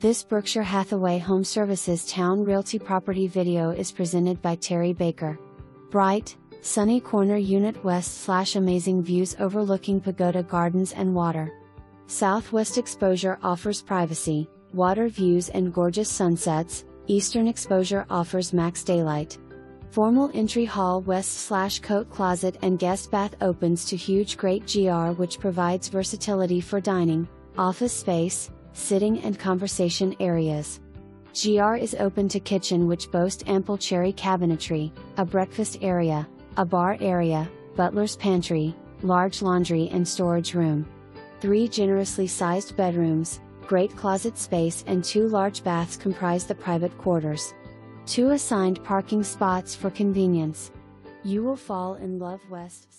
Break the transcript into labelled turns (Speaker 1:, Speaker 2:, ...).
Speaker 1: This Berkshire Hathaway Home Services Towne Realty property video is presented by Terri Baker. Bright, sunny corner unit west slash amazing views overlooking Pagoda Gardens and water. Southwest exposure offers privacy, water views and gorgeous sunsets, eastern exposure offers max daylight. Formal entry hall west slash coat closet and guest bath opens to huge great GR which provides versatility for dining, office space, sitting and conversation areas. GR is open to kitchen which boast ample cherry cabinetry, a breakfast area, a bar area, butler's pantry, large laundry and storage room. Three generously sized bedrooms, great closet space and two large baths comprise the private quarters. Two assigned parking spots for convenience. You will fall in love west